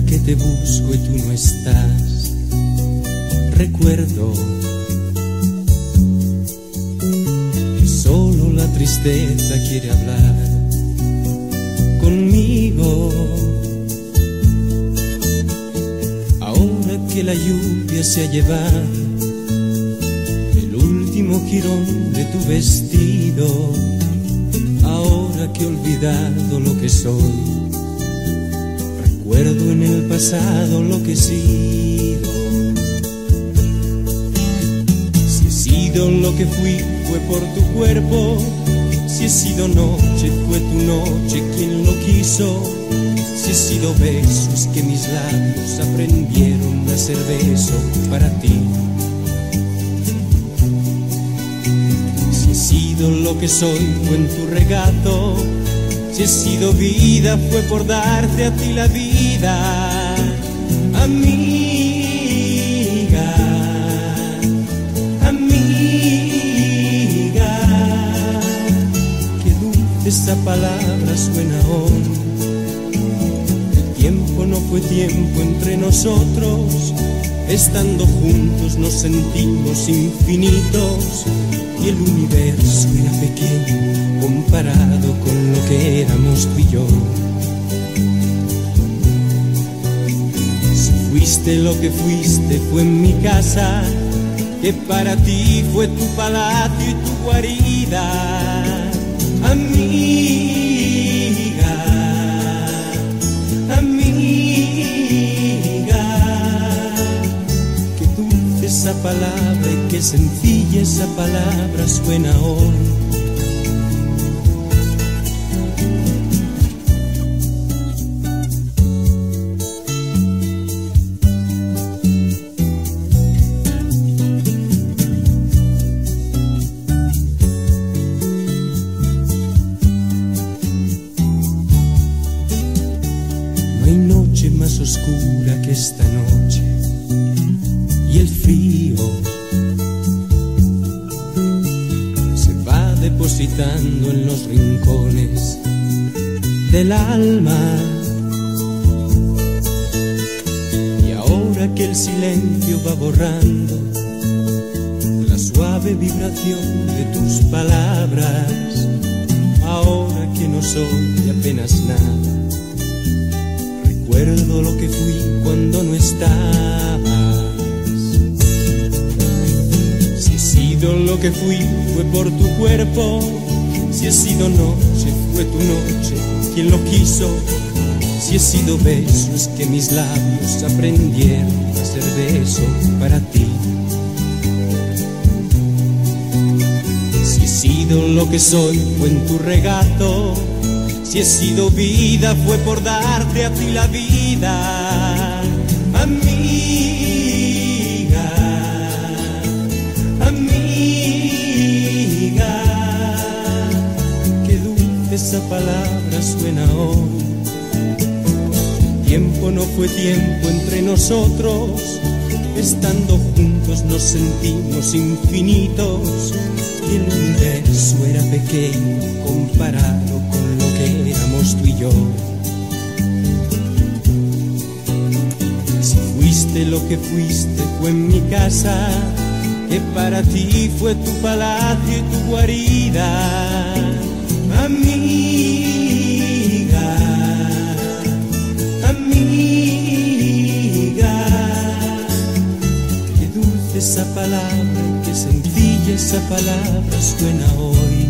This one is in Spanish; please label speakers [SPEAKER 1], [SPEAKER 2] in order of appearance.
[SPEAKER 1] que te busco y tú no estás. Recuerdo que solo la tristeza quiere hablar conmigo. Ahora que la lluvia se ha llevado el último jirón de tu vestido, ahora que he olvidado lo que soy, recuerdo en el pasado lo que he sido. Si he sido lo que fui, fue por tu cuerpo. Si he sido noche, fue tu noche quien lo quiso. Si he sido besos que mis labios aprendieron a ser beso para ti. Si he sido lo que soy, fue en tu regato. Si he sido vida, fue por darte a ti la vida. Amiga, amiga, qué dulce esa palabra suena hoy. No fue tiempo entre nosotros, estando juntos nos sentimos infinitos y el universo era pequeño comparado con lo que éramos tú y yo. Si fuiste lo que fuiste fue en mi casa, que para ti fue tu palacio y tu guarida. Palabra y qué sencilla esa palabra suena hoy. No hay noche más oscura que esta noche y el frío se va depositando en los rincones del alma. Y ahora que el silencio va borrando la suave vibración de tus palabras, ahora que no soy apenas nada Recuerdo lo que fui cuando no estabas. Sido lo que fui, fue por tu cuerpo. Si he sido noche, fue tu noche quien lo quiso. Si he sido besos que mis labios aprendieron a ser beso para ti. Si he sido lo que soy, fue en tu regato. Si he sido vida fue por darte a ti la vida, esa palabra suena hoy. Tiempo no fue tiempo entre nosotros, estando juntos nos sentimos infinitos y el universo era pequeño comparado con lo que éramos tú y yo. Si fuiste lo que fuiste fue en mi casa, que para ti fue tu palacio y tu guarida, amiga, amiga. Qué dulce esa palabra, qué sencilla esa palabra suena hoy.